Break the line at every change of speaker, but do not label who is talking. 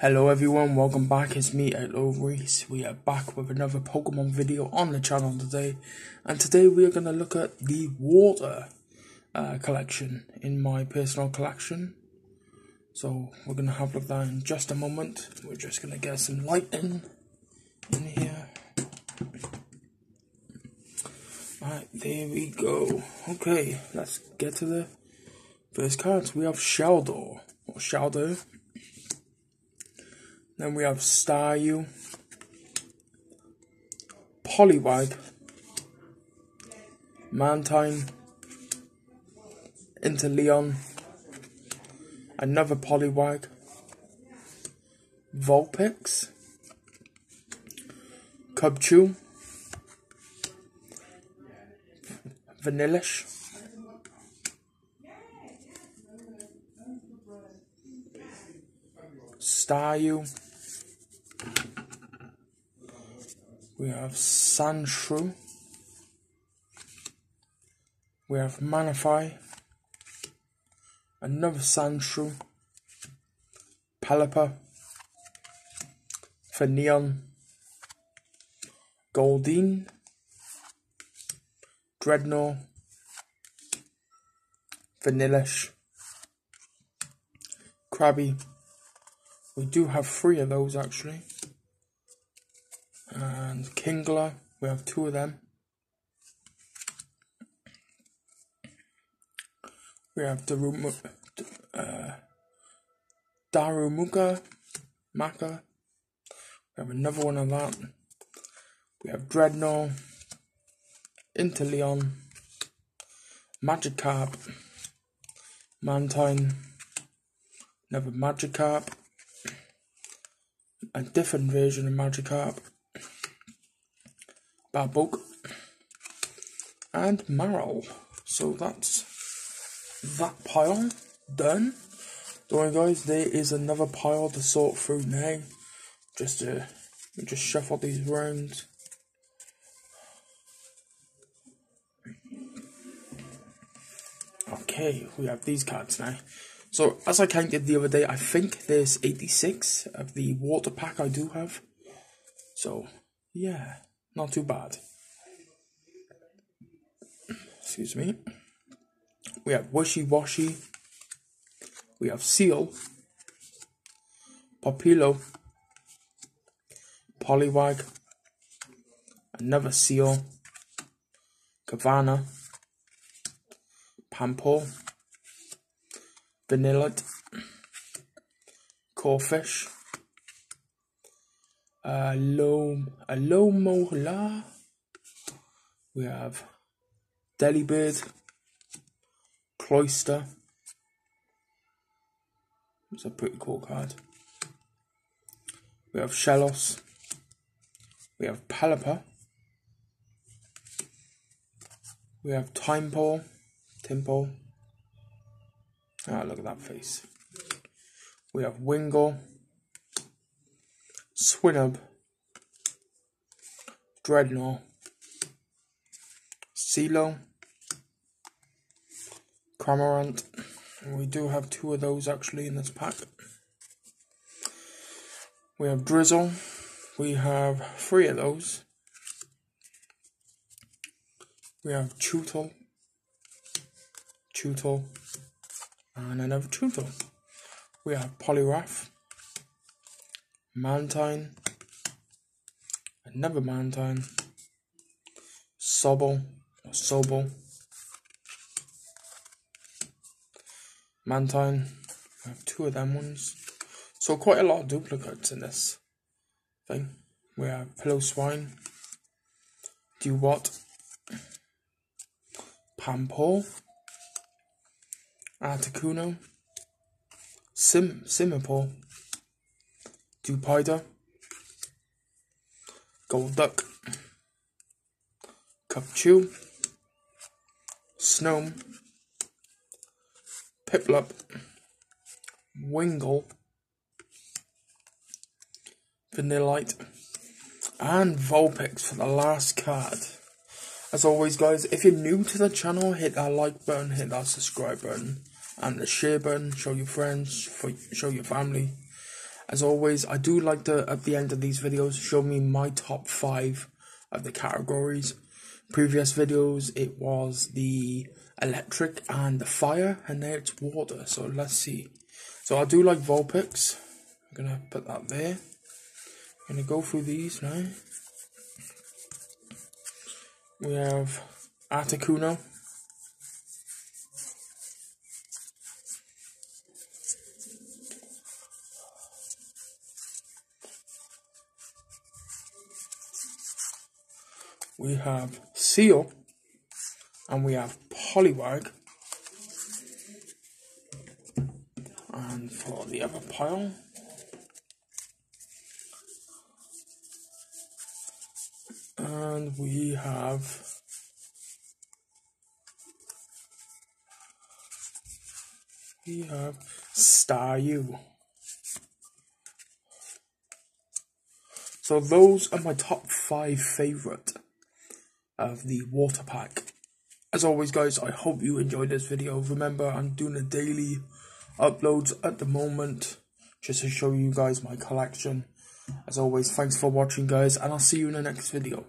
Hello everyone, welcome back. It's me, Elo Reese. We are back with another Pokemon video on the channel today. And today we are going to look at the water uh, collection in my personal collection. So we're going to have a look at that in just a moment. We're just going to get some lighting in in here. Alright, there we go. Okay, let's get to the first cards. We have Shellder, or Shellder. Then we have Staryu, Poliwag, Mantine, Inteleon, another Poliwag, Vulpix, Cubchoo, Vanillish, Staryu, we have Sandshrew, we have Manaphy, another Sandshrew, Pelipper, Neon, Goldeen, Drednaw, Vanillish, Krabby. We do have three of those actually. And Kingler, we have two of them. We have Darumu, uh, Darumaka, Maka. We have another one of that. We have Drednaw, Inteleon, Magikarp, Mantine, another Magikarp, a different version of Magikarp, Babuk, and Marill. So that's that pile done. Don't worry guys, there is another pile to sort through now. Just to just shuffle these around. Okay, we have these cards now. So, as I counted the other day, I think there's 86 of the water pack I do have. So, yeah, not too bad. Excuse me. We have Wishiwashi. We have Seel. Popplio. Poliwag. Another Seel. Carvanha. Pampo, Vanillite, Corphish, uh, Lom, a we have Delibird, Cloyster. it's a pretty cool card. We have Shellos, we have Palapa. we have Tympole, Timpo. Ah, look at that face. We have Wingull, Swinub, Drednaw, Silo, Cramorant. We do have two of those actually in this pack. We have Drizzile. We have three of those. We have Chewtle. Tutor, and another Tutor. We have Poliwrath, Mantine, another Mantine, Sobble, or Sobble, Mantine, we have two of them ones. So quite a lot of duplicates in this thing. We have Piloswine, Dewott, Pampo, Articuno, Sim Simipour, Dewpider, Golduck, Cubchoo, Snom, Piplup, Wingull, Vanillite, and Vulpix for the last card. As always, guys, if you're new to the channel, hit that like button, hit that subscribe button, and the share button. Show your friends, for show your family. As always, I do like to, at the end of these videos, show me my top 5 of the categories. Previous videos, it was the electric and the fire, and now it's water, so let's see. So I do like Vulpix. I'm going to put that there. I'm going to go through these now. We have Articuno. We have Seel and we have Poliwag. And for the other pile, and we have we have Staryu. So those are my top five favorite of the water pack. As always guys, I hope you enjoyed this video. Remember, I'm doing a daily uploads at the moment, just to show you guys my collection. As always, thanks for watching guys, and I'll see you in the next video.